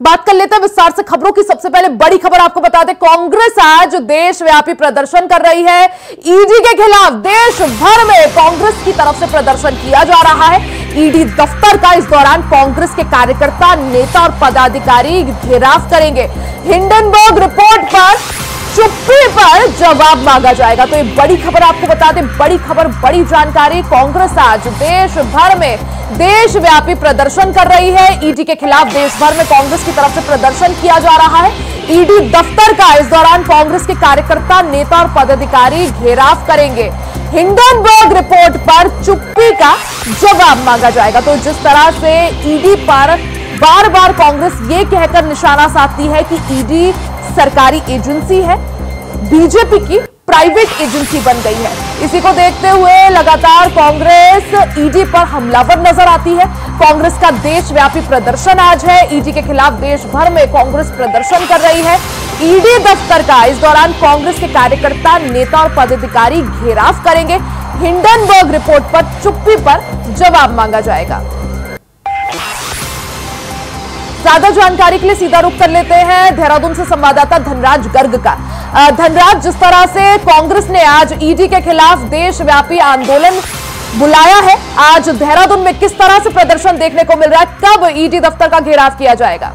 बात कर लेते हैं विस्तार से खबरों की। सबसे पहले बड़ी खबर आपको बता दें, कांग्रेस आज देशव्यापी प्रदर्शन कर रही है। ईडी के खिलाफ देश भर में कांग्रेस की तरफ़ से प्रदर्शन किया जा रहा है। ईडी दफ्तर का इस दौरान कांग्रेस के कार्यकर्ता, नेता और पदाधिकारी घेराव करेंगे। हिंडनबर्ग रिपोर्ट पर चुप्पी पर जवाब मांगा जाएगा। तो ये बड़ी खबर आपको बता दें, बड़ी खबर, बड़ी जानकारी। कांग्रेस आज देश भर में देशव्यापी प्रदर्शन कर रही है। ईडी के खिलाफ देश भर में कांग्रेस की तरफ़ से प्रदर्शन किया जा रहा है। ईडी दफ्तर का इस दौरान कांग्रेस के कार्यकर्ता, नेता और पदाधिकारी घेराव करेंगे। हिंडनबर्ग रिपोर्ट पर चुप्पी का जवाब मांगा जाएगा। तो जिस तरह से ईडी पर बार बार कांग्रेस ये कहकर निशाना साधती है कि ईडी सरकारी एजेंसी है बीजेपी की प्राइवेट एजेंसी बन गई है। इसी को देखते हुए लगातार कांग्रेस ईडी पर हमलावर नज़र आती है। कांग्रेस का देशव्यापी प्रदर्शन आज है। ईडी के खिलाफ देश भर में कांग्रेस प्रदर्शन कर रही है। ईडी दफ्तर का इस दौरान कांग्रेस के कार्यकर्ता, नेता और पदाधिकारी घेराव करेंगे। हिंडनबर्ग रिपोर्ट पर चुप्पी पर जवाब मांगा जाएगा। ज़्यादा जानकारी के लिए सीधा रुख कर लेते हैं देहरादून से संवाददाता धनराज गर्ग का। धनराज, जिस तरह से कांग्रेस ने आज ईडी के खिलाफ देशव्यापी आंदोलन बुलाया है, आज देहरादून में किस तरह से प्रदर्शन देखने को मिल रहा है, कब ईडी दफ्तर का घेराव किया जाएगा?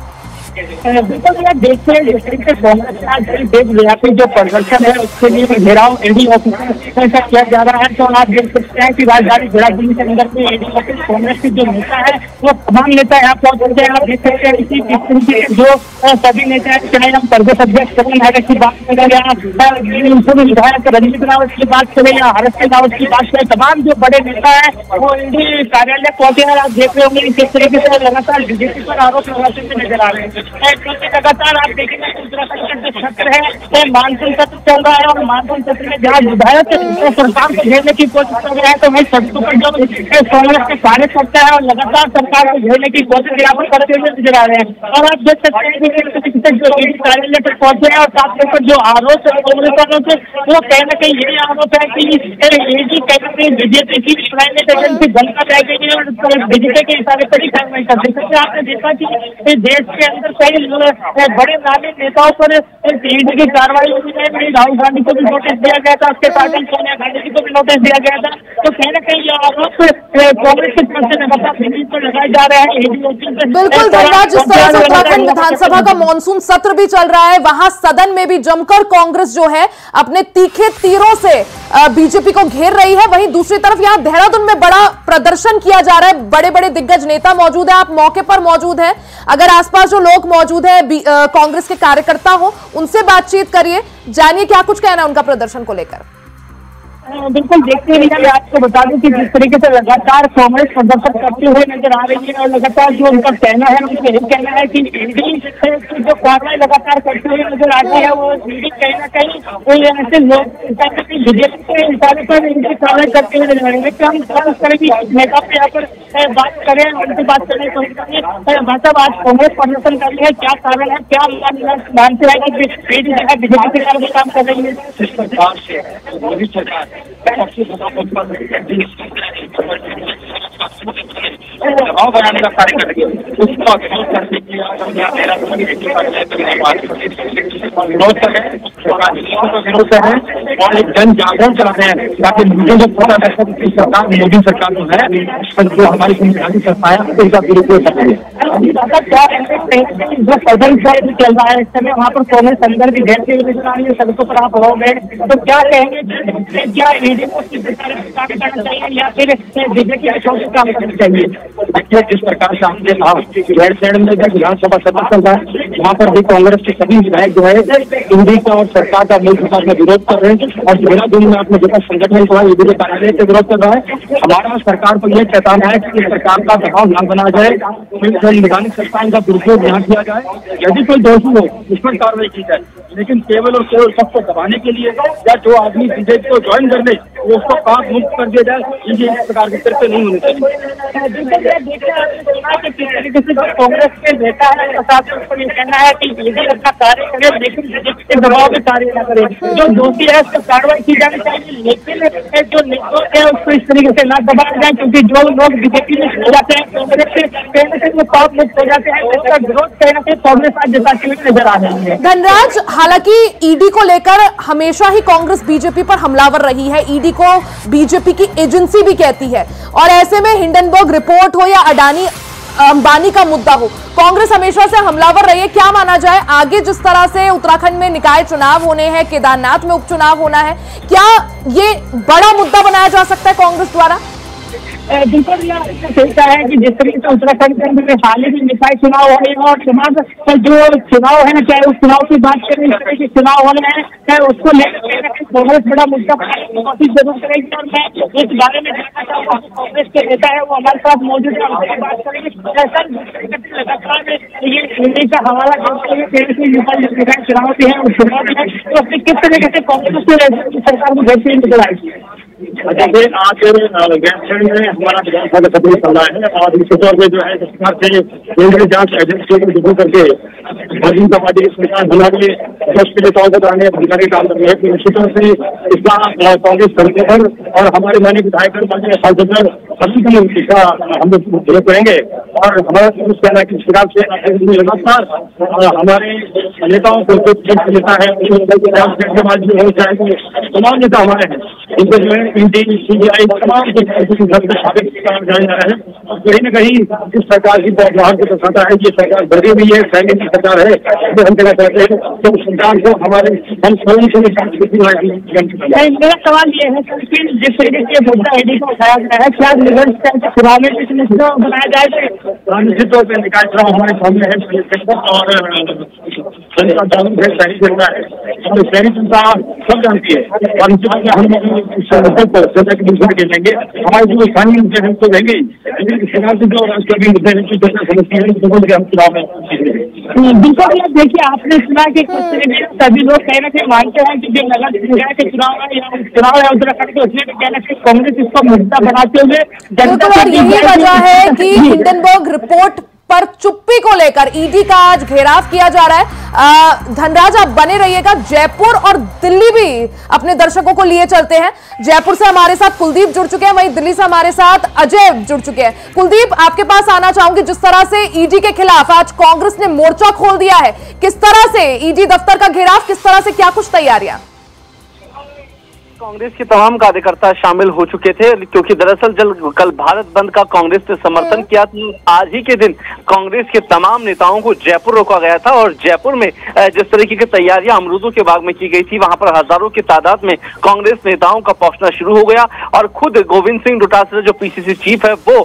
बिल्कुल भैया जिस तरीके से कांग्रेस का देशव्यापी जो प्रदर्शन है उसके लिए घेराव एडी ऑफ़िस का किया जा रहा है तो आप देख सकते हैं कि राजधानी देहरादून के अंदर में एडी ऑफ़िस कांग्रेस के जो नेता है वो तमाम नेता यहाँ पहुँच हैं आप देख सकते हैं इसी किस तरीके जो सभी नेता है चाहे हम प्रदेश अध्यक्ष करण हैदर की बात करें या पूर्व विधायक रंजीत रावत की बात करें या हरस सिंह रावत की बात करें तमाम जो बड़े नेता है वो ईडी कार्यालय पहुँचे हैं आप देख रहे होंगे किस तरीके से लगातार बीजेपी पर आरोप लगाते हुए नज़र आ रहे हैं क्योंकि लगातार आप देखेंगे उत्तराखंड जो सत्र है मानसून सत्र चल रहा है और मानसून सत्र में जहाँ विधायक सरकार को घेरने की कोशिश कर रहे हैं तो वही सत्रों पर जो कांग्रेस के कार्यकर्ता है और लगातार सरकार को घेरने की कोशिश यहाँ करते हुए नज़र आ रहे हैं। और आप देख सकते हैं जो कार्यालय पर पहुँचे हैं और साथ में जो आरोप है कांग्रेस वालों से वो कहीं ना कहीं यही आरोप है कि ईडी कहीं ना बीजेपी की प्राइवेट एजेंसी रह गई है और बीजेपी के इशारे पर ही कार्रवाई कर है। आपने देखा कि देश के अंदर कई बड़े नामी नेताओं पर ईडी की कार्रवाई हुई है राहुल गांधी को भी नोटिस दिया गया था उसके साथ ही सोनिया गांधी जी को भी नोटिस दिया गया था। तो कहीं ना कहीं आरोप कांग्रेस की तरफ़ से लगातार दिल्ली पर लगाए जा रहे हैं बिल्कुल धन्यवाद जिस तरह से उत्तराखंड विधानसभा का मानसून सत्र भी चल रहा है वहाँ सदन में भी जमकर कांग्रेस जो है अपने तीखे तीरों से बीजेपी को घेर रही है। वहीं दूसरी तरफ़ यहाँ देहरादून में बड़ा प्रदर्शन किया जा रहा है। बड़े बड़े दिग्गज नेता मौजूद है आप मौके पर मौजूद है। अगर आसपास जो लोग मौजूद है कांग्रेस के कार्यकर्ता हो, उनसे बातचीत करिए, जानिए क्या कुछ कहना है उनका प्रदर्शन को लेकर। बिल्कुल देखते हैं आपको बता दूँ कि जिस तरीके से लगातार कांग्रेस प्रदर्शन करते हुए नज़र आ रही है और लगातार जो उनका कहना है, उनका यही कहना है कि की जो कार्रवाई लगातार करते हुए नज़र आती है, वो कहीं ना कहीं कोई ऐसे लोग बीजेपी के इशारे पर इनकी कार्रवाई करते हुए नज़र आ रही है। हम इस तरह की नेता पे यहाँ पर बात करें उनसे बात करें तो मतलब आज कांग्रेस प्रदर्शन कर रही है, क्या कारण है, क्या मानते हैं कि बीजेपी के साथ काम कर रही है। दबाव बनाने का कार्य कर रही है विरोध करने के लिए विरोध हैं विरोध हैं और एक जन जागरण चला रहे हैं ताकि मुझे जो पता है सरकार मोदी सरकार जो है जो हमारी संविधानिक संस्थाएँ उसका दुरुपयोग कर रही है। जो सदन चल रहा है, इस समय वहाँ पर कांग्रेस अंदर भी घेरते हुए नज़र आ रही है, सड़कों पर आप हो गए तो क्या कहेंगे क्या ईडी को चाहिए या फिर बीजेपी देखिए जिस प्रकार से हमने कहा गैरसैंड में जब विधानसभा सत्र चल रहा है, वहाँ पर भी कांग्रेस के सभी विधायक जो है, हिंदी का और सरकार का मूल प्रकार में विरोध कर रहे हैं और देहरादून में आपने देखा, संगठन को है ईडी के कार्यालय से विरोध कर रहा है। हमारा सरकार को यह चेताना है कि सरकार का दबाव न बना जाए। संविधानिक संस्थान का दुरुपयोग न दिया जाए, यदि कोई दोषी हो, उस पर कार्रवाई की जाए। लेकिन केवल और केवल सबको दबाने के लिए या जो आदमी बीजेपी को ज्वाइन करने वो उसको काम मुक्त कर दिया जाए ईडी इस प्रकार की चर्चा नहीं होनी चाहिए। ये कि से कांग्रेस के नेता है प्रशासन को ये कहना है कि ईडी अपना कार्य करे लेकिन बीजेपी के दबाव में कार्य न करे। जो दोषी है उस पर कार्रवाई की जानी चाहिए लेकिन जो नेतृत्व है उसको इस तरीके से न दबाया जाए क्योंकि जो लोग बीजेपी में हो जाते हैं कांग्रेस से कहीं ना कहीं वो पाप मुक्त हो जाते हैं उसका विरोध कहीं ना कहीं कांग्रेस आज जताती हुई नज़र आ रही है। धनराज हालाँकि ईडी को लेकर हमेशा ही कांग्रेस बीजेपी पर हमलावर रही है। ईडी को बीजेपी की एजेंसी भी कहती है। और ऐसे में हिंडनबर्ग रिपोर्ट हो या अडानी, अंबानी का मुद्दा हो, कांग्रेस हमेशा से हमलावर रही है। क्या माना जाए, आगे जिस तरह से उत्तराखंड में निकाय चुनाव होने हैं, केदारनाथ में उपचुनाव होना है, क्या ये बड़ा मुद्दा बनाया जा सकता है कांग्रेस द्वारा? बिल्कुल कहता है कि जिस तरीके से उत्तराखंड के अंदर हाल ही में निकाय चुनाव हो रहे हैं और समाज जो चुनाव है ना चाहे उस चुनाव की बात करें, इस तरह के चुनाव हो रहे हैं, चाहे उसको लेकर कांग्रेस बड़ा मुद्दा कोशिश ज़रूर करेगी और मैं इस बारे में जानना चाहूँगा कांग्रेस के नेता है, वो हमारे साथ मौजूद है बात करेंगे। लगातार ये का हवाला करते हुए यूपी निकाय चुनाव भी है उस चुनाव में तो किस तरीके से कांग्रेस को सरकार को देखते हुए निकल आएगी देखिए आज गैस हमारा विधानसभा का सत्र चल है। और निश्चित तौर पर जो है से जाँच एजेंसी को करके भारतीय जनता पार्टी की सरकार बना के दस के तौर पर अधिकारी काम कर रहे हैं। निश्चित तौर से इसका कांग्रेस करने और हमारे माननीय विधायक सांसद सभी की इसका हम लोग प्रयोग करेंगे और हमारा कांग्रेस कहना है कि सरकार से लगातार हमारे नेताओं को जो नेता है तमाम नेता हमारे हैं इनको जो है ईडी सीबीआई तमाम जाने जा रहे हैं कहीं ना कहीं इस सरकार की व्यवहार को दर्शाता है, ये सरकार भरी हुई है सैनिक की सरकार है जो हम कहना चाहते हैं तो उस सरकार को हमारे, हम सभी से मेरा सवाल ये है जिस तरीके से मुद्दा ईडी को उठाया गया है, क्या निगम चुनाव में बनाया जाएगा निश्चित तौर पर निकाय चुनाव हमारे सामने है और जनता जागरूक है शहरी जनता है शहरी जनता सब जानती है। और इस बात में हम संगठन को जनता के दूसरे के लेंगे हमारे जो स्थानीय मुद्दे हैं तो रहेंगे लेकिन सरकार से जो राष्ट्रव्यापी मुद्दे हैं जो जनता समझती है समझ हम चुनाव में बिल्कुल यार देखिए आपने सुना कि सभी लोग कहीं ना कहीं मानते हैं कि जो नगर निकाय के चुनाव है या चुनाव है उत्तराखंड के उसमें भी कहीं ना कहीं कांग्रेस इसको मुद्दा बनाते हुए जनता और यही वजह है कि हिंडनबर्ग रिपोर्ट पर चुप्पी को लेकर ईडी का आज घेराव किया जा रहा है। धनराज, आप बने रहिएगा। जयपुर और दिल्ली भी अपने दर्शकों को लिए चलते हैं। जयपुर से हमारे साथ कुलदीप जुड़ चुके हैं, वहीं दिल्ली से हमारे साथ अजय जुड़ चुके हैं। कुलदीप, आपके पास आना चाहूँगी, जिस तरह से ईडी के खिलाफ आज कांग्रेस ने मोर्चा खोल दिया है, किस तरह से ईडी दफ्तर का घेराव, किस तरह से क्या कुछ तैयारियाँ? कांग्रेस के तमाम कार्यकर्ता शामिल हो चुके थे क्योंकि दरअसल जब कल भारत बंद का कांग्रेस ने समर्थन किया तो आज ही के दिन कांग्रेस के तमाम नेताओं को जयपुर रोका गया था और जयपुर में जिस तरीके की तैयारियाँ अमरूदों के बाग में की गई थी वहाँ पर हज़ारों की तादाद में कांग्रेस नेताओं का पहुँचना शुरू हो गया और खुद गोविंद सिंह डोटासरा जो पीसीसी चीफ है वो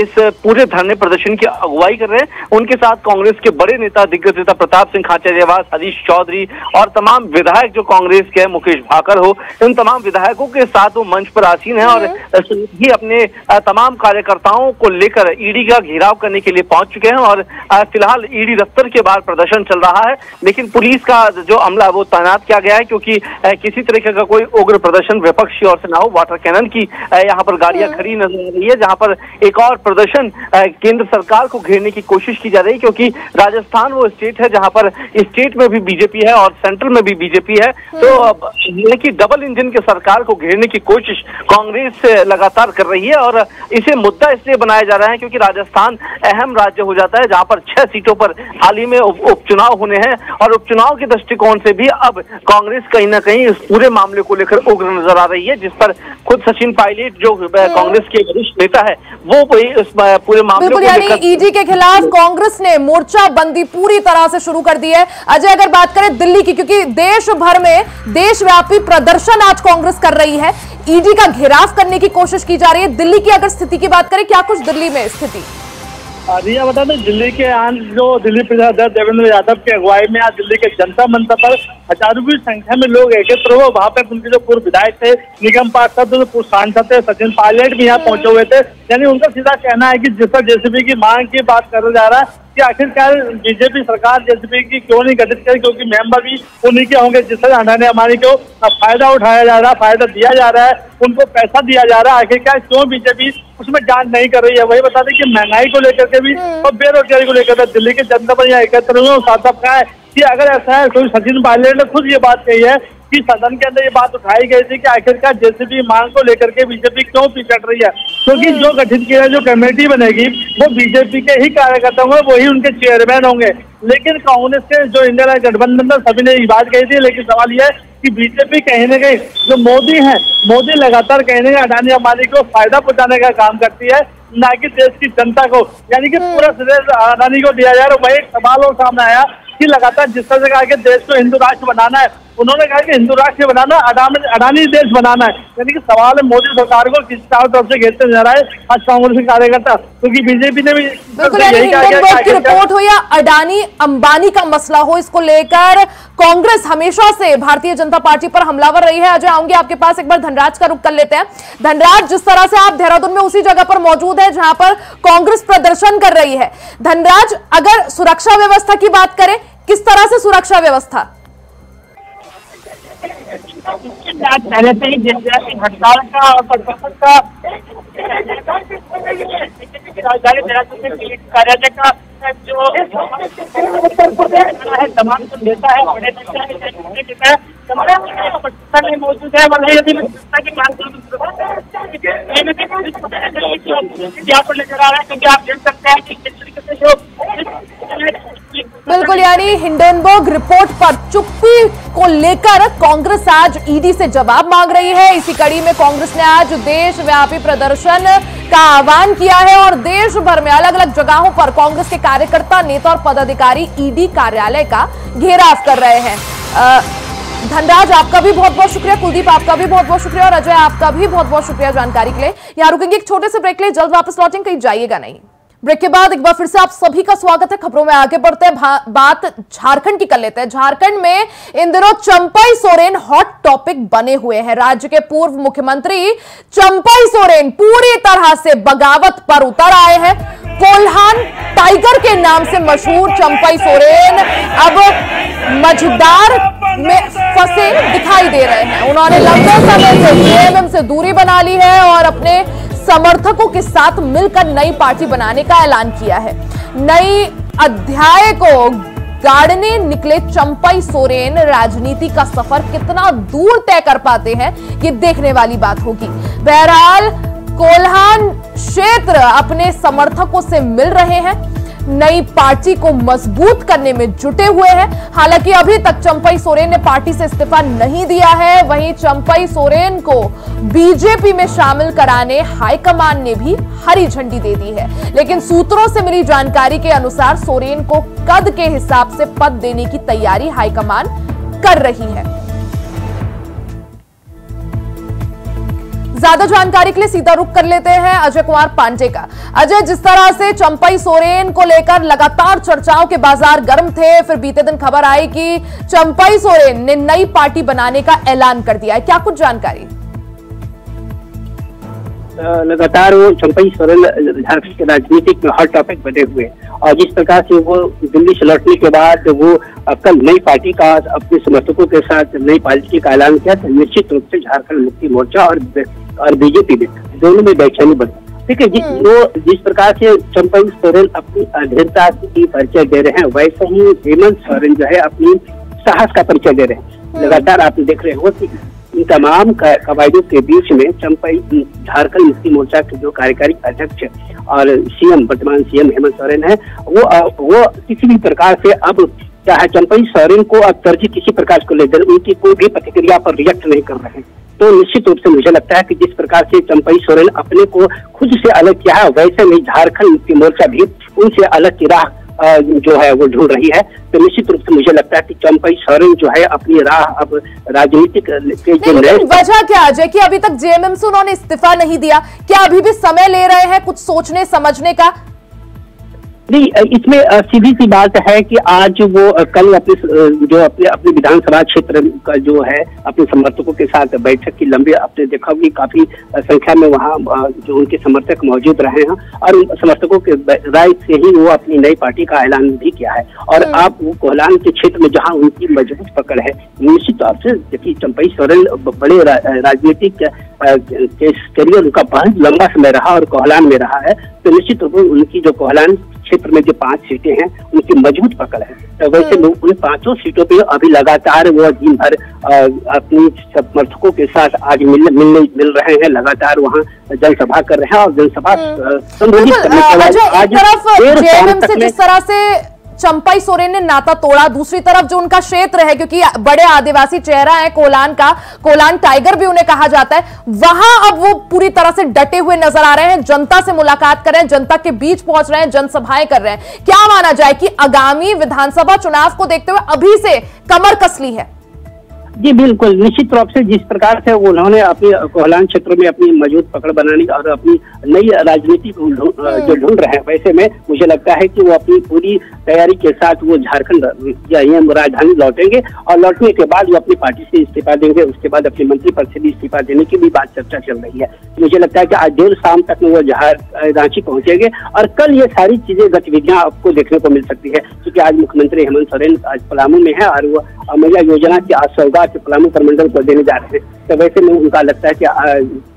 इस पूरे धरने प्रदर्शन की अगुवाई कर रहे हैं। उनके साथ कांग्रेस के बड़े नेता दिग्गज नेता प्रताप सिंह खाचरियावास हरीश चौधरी और तमाम विधायक जो कांग्रेस के मुकेश भाकर हो इन तमाम तमाम विधायकों के साथ वो मंच पर आसीन है और ही अपने तमाम कार्यकर्ताओं को लेकर ईडी का घेराव करने के लिए पहुँच चुके हैं और फ़िलहाल ईडी दफ्तर के बाहर प्रदर्शन चल रहा है लेकिन पुलिस का जो अमला वो तैनात किया गया है क्योंकि किसी तरीके का कोई उग्र प्रदर्शन विपक्ष की ओर से ना हो वाटर कैनन की यहाँ पर गाड़ियाँ हम्म। खड़ी नज़र आ रही है जहाँ पर एक और प्रदर्शन केंद्र सरकार को घेरने की कोशिश की जा रही है क्योंकि राजस्थान वो स्टेट है जहाँ पर स्टेट में भी बीजेपी है और सेंट्रल में भी बीजेपी है तो हम्म। डबल इंजन के सरकार को घेरने की कोशिश कांग्रेस लगातार कर रही है और इसे मुद्दा इसलिए बनाया जा रहा है क्योंकि राजस्थान अहम राज्य हो जाता है जहाँ पर छह सीटों पर हाल ही में उपचुनाव होने हैं और उपचुनाव के दृष्टिकोण से भी अब कांग्रेस कहीं ना कहीं इस पूरे मामले को लेकर उग्र नज़र आ रही है जिस पर खुद सचिन पायलट जो कांग्रेस के वरिष्ठ नेता है वो इस पूरे मामले को लेकर ईडी के खिलाफ कांग्रेस ने मोर्चा बंदी पूरी तरह से शुरू कर दी है। अजय अगर बात करें दिल्ली की क्योंकि देश भर में देशव्यापी प्रदर्शन आज कांग्रेस कांग्रेस कर रही है। ईडी का घेराव करने की कोशिश की जा रही है। दिल्ली की अगर स्थिति की बात करें, क्या कुछ दिल्ली में स्थिति? रिया बता दें, दिल्ली के आज जो दिल्ली प्रदेश अध्यक्ष देवेंद्र यादव की अगुवाई में आज दिल्ली के जनता मंच पर हज़ारों की संख्या में लोग एकत्र हुए। वहाँ पे उनके जो पूर्व विधायक थे, निगम पार्षद, जो पूर्व सांसद थे, सचिन पायलट भी यहाँ पहुँचे हुए थे। यानी उनका सीधा कहना है कि जिस पर जेसीबी की मांग की बात करा जा रहा है कि आखिरकार बीजेपी सरकार जेसीबी की क्यों नहीं गठित करी? क्योंकि मेंबर भी उन्हीं के होंगे जिससे अडानी अमानी को फ़ायदा उठाया जा रहा है फ़ायदा दिया जा रहा है उनको पैसा दिया जा रहा है। आखिरकार क्यों बीजेपी उसमें जाँच नहीं कर रही है? वही बता दें कि महँगाई को लेकर के भी और बेरोजगारी को लेकर दिल्ली के जनता पर यहाँ एकत्र हुए साथ साथ कहा है कि अगर ऐसा है तो सचिन पायलट ने खुद ये बात कही है कि सदन के अंदर ये बात उठाई गई थी कि आखिरकार जेसीबी मांग को लेकर के बीजेपी क्यों पिछड़ रही है? क्योंकि जो गठित किया जो कमेटी बनेगी वो बीजेपी के ही कार्यकर्ता होंगे वही उनके चेयरमैन होंगे। लेकिन कांग्रेस के जो इंडिया गठबंधन था सभी ने ये बात कही थी लेकिन सवाल यह है कि बीजेपी कहीं ना कहीं जो मोदी है मोदी लगातार कहीं ना कहीं अडानी अंबानी को फ़ायदा पहुँचाने का काम करती है ना कि देश की जनता को। यानी कि पूरा श्रेय अडानी को दिया जा रहा है। वही सवाल और सामने आया कि लगातार जिस तरह से कहा कि देश को हिंदू राष्ट्र बनाना है उन्होंने कहा कि हिंदू राष्ट्र बनाना अडानी अडानी देश बनाना है। यानी कि सवाल है मोदी सरकार को किस चारों तरफ़ से घेरते नज़र आए? आज कांग्रेस के कार्यकर्ता क्योंकि बीजेपी ने भी की रिपोर्ट हो या अडानी अंबानी का मसला हो इसको लेकर कांग्रेस हमेशा से भारतीय जनता पार्टी पर हमलावर रही है। अजय आऊँगी आपके पास एक बार धनराज का रुख कर लेते हैं। धनराज जिस तरह से आप देहरादून में उसी जगह पर मौजूद है जहाँ पर कांग्रेस प्रदर्शन कर रही है। धनराज अगर सुरक्षा व्यवस्था की बात करें किस तरह से सुरक्षा व्यवस्था? पहले से ही जनजाति हड़ताल का और प्रदर्शन का राजधानी कार्यालय का जो है तमाम है है है में मौजूद है मतलब नज़र आ रहा है क्योंकि आप देख सकते हैं किस तरीके जो बिल्कुल यानी हिंडनबर्ग रिपोर्ट पर चुप्पी को लेकर कांग्रेस आज ईडी से जवाब मांग रही है। इसी कड़ी में कांग्रेस ने आज देशव्यापी प्रदर्शन का आह्वान किया है और देश भर में अलग अलग जगहों पर कांग्रेस के कार्यकर्ता, नेता और पदाधिकारी ईडी कार्यालय का घेराव कर रहे हैं। धनराज, आपका भी बहुत बहुत शुक्रिया। कुलदीप, आपका भी बहुत बहुत शुक्रिया और अजय, आपका भी बहुत बहुत शुक्रिया जानकारी के लिए। यहाँ रुकेंगे एक छोटे से ब्रेक लिए। जल्द वापस लौटेंगे, कहीं जाइएगा नहीं। ब्रेक के बाद एक बार फिर से आप सभी का स्वागत है। खबरों में आगे बढ़ते हैं। बात झारखंड की कर लेते हैं। झारखंड में इन दिनों चंपाई सोरेन हॉट टॉपिक बने हुए हैं। राज्य के पूर्व मुख्यमंत्री चंपाई सोरेन पूरी तरह से बगावत पर उतर आए हैं। कोल्हान टाइगर के नाम से मशहूर चंपाई सोरेन अब मझदार में फंसे दिखाई दे रहे हैं। उन्होंने लंबे समय से जेएमएम से दूरी बना ली है और अपने समर्थकों के साथ मिलकर नई पार्टी बनाने का ऐलान किया है। नई अध्याय को गाड़ने निकले चंपई सोरेन राजनीति का सफ़र कितना दूर तय कर पाते हैं, ये देखने वाली बात होगी। बहरहाल कोल्हान क्षेत्र अपने समर्थकों से मिल रहे हैं। नई पार्टी को मज़बूत करने में जुटे हुए हैं। हालाँकि अभी तक चंपई सोरेन ने पार्टी से इस्तीफा नहीं दिया है। वहीं चंपई सोरेन को बीजेपी में शामिल कराने हाईकमान ने भी हरी झंडी दे दी है। लेकिन सूत्रों से मिली जानकारी के अनुसार सोरेन को कद के हिसाब से पद देने की तैयारी हाईकमान कर रही है। ज़्यादा जानकारी के लिए सीधा रुख कर लेते हैं अजय कुमार पांडे का। अजय, जिस तरह से चंपई सोरेन को लेकर लगातार चर्चाओं के बाज़ार गर्म थे, फिर बीते दिन खबर आई कि चंपई सोरेन ने नई पार्टी बनाने का ऐलान कर दिया है। क्या कुछ जानकारी? लगातार वो चंपई सोरेन झारखंड के राजनीतिक में हॉट टॉपिक बने हुए और जिस प्रकार से वो दिल्ली से लौटने के बाद वो कल नई पार्टी का अपने समर्थकों के साथ नई पार्टी का ऐलान किया तो निश्चित रूप से झारखंड मुक्ति मोर्चा और और बीजेपी में दोनों में बेचैनी बढ़ी ठीक है जिस हम्म। वो जिस प्रकार से चंपई सोरेन अपनी अधीरता की परिचय दे रहे हैं वैसे ही हेमंत सोरेन जो है अपनी साहस का परिचय दे रहे हैं हम्म। लगातार आप देख रहे हो कि इन तमाम कवायदों के बीच में चंपई झारखंड मुक्ति मोर्चा के जो कार्यकारी अध्यक्ष और सीएम, वर्तमान सीएम हेमंत सोरेन है, वो वो किसी भी प्रकार से अब चाहे चंपई सोरेन को अब तरजीह किसी प्रकार को लेकर उनकी कोई भी प्रतिक्रिया पर रिएक्ट नहीं कर रहे हैं। तो निश्चित रूप से मुझे लगता है कि जिस प्रकार से चंपई सोरेन अपने को खुद से अलग किया है, वैसे में झारखंड मुक्ति मोर्चा भी उनसे अलग की राह जो है वो ढूंढ रही है। तो निश्चित रूप से मुझे लगता है कि चंपई सोरेन जो है अपनी राह अब राजनीतिक वजह क्या अजय की अभी तक जेएमएम से उन्होंने इस्तीफा नहीं दिया? क्या अभी भी समय ले रहे हैं कुछ सोचने समझने का? नहीं इसमें सीधी सी बात है कि आज वो कल अपने जो अपने अपने विधानसभा क्षेत्र का जो है अपने समर्थकों के साथ बैठक की लंबी आपने देखा होगी काफ़ी संख्या में वहाँ जो उनके समर्थक मौजूद रहे हैं और उन समर्थकों के राय से ही वो अपनी नई पार्टी का ऐलान भी किया है। और आप वो कोहलान के क्षेत्र में जहाँ उनकी मज़बूत पकड़ है निश्चित तौर से देखिए चंपई सोरेन बड़े रा, राजनीतिक करियर उनका बहुत लंबा समय रहा और कोहलान में रहा है तो निश्चित रूप से उनकी जो कोहलान क्षेत्र में जो पाँच सीटें हैं उनकी मज़बूत पकड़ है। तो वैसे लोग उन पाँचों सीटों पे अभी लगातार वो दिन भर अपने समर्थकों के साथ आज मिल मिलने मिल रहे हैं लगातार वहाँ जनसभा कर रहे हैं और जनसभा संबोधित करने के बाद आज देर शाम तक जिस तरह से चंपाई सोरेन ने नाता तोड़ा। दूसरी तरफ़ जो उनका क्षेत्र है, क्योंकि बड़े आदिवासी चेहरा है, कोलान का, कोलान टाइगर भी उन्हें कहा जाता है। वहाँ अब वो पूरी तरह से डटे हुए नज़र आ रहे हैं। जनता से मुलाकात कर रहे हैं, जनता के बीच पहुँच रहे हैं, जनसभाएँ कर रहे हैं। क्या माना जाए कि आगामी विधानसभा चुनाव को देखते हुए अभी से कमर कसली है। जी बिल्कुल। निश्चित रूप से जिस प्रकार से उन्होंने अपने कोहलान क्षेत्र में अपनी मज़बूत पकड़ बनाने और अपनी नई राजनीति को जो ढूंढ रहे हैं वैसे में मुझे लगता है कि वो अपनी पूरी तैयारी के साथ वो झारखंड या राजधानी लौटेंगे और लौटने के बाद वो अपनी पार्टी से इस्तीफा देंगे उसके बाद अपने मंत्री पद से भी इस्तीफा देने की भी बात चर्चा चल रही है। मुझे लगता है कि आज देर शाम तक वो रांची पहुँचेंगे और कल ये सारी चीज़ें गतिविधियाँ आपको देखने को मिल सकती है क्योंकि आज मुख्यमंत्री हेमंत सोरेन आज पलामू में है और वो अमैया योजना की आज सौगात पलामू प्रमंडल को देने जा रहे हैं। तो वैसे में उनका लगता है कि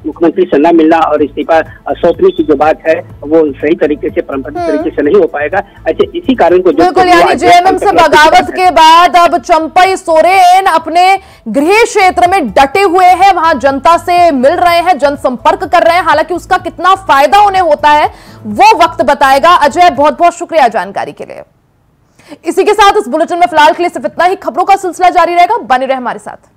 मुख्यमंत्री से न मिलना और इस्तीफा सौंपने की जो बात है वो सही तरीके से पारंपरिक तरीके से नहीं हो पाएगा। ऐसे इसी कारण को बिल्कुल यानी जेएमएम से बगावत के बाद अब चंपई सोरेन अपने गृह क्षेत्र में डटे हुए हैं। वहाँ जनता से मिल रहे हैं जनसंपर्क कर रहे हैं। हालाँकि उसका कितना फ़ायदा उन्हें होता है वो वक्त बताएगा। अजय बहुत बहुत शुक्रिया जानकारी के लिए। इसी के साथ इस बुलेटिन में फ़िलहाल के लिए सिर्फ़ इतना ही। खबरों का सिलसिला जारी रहेगा। बने रहे हमारे साथ।